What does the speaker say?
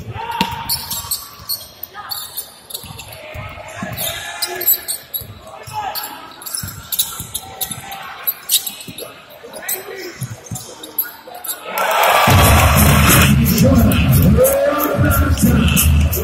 よし!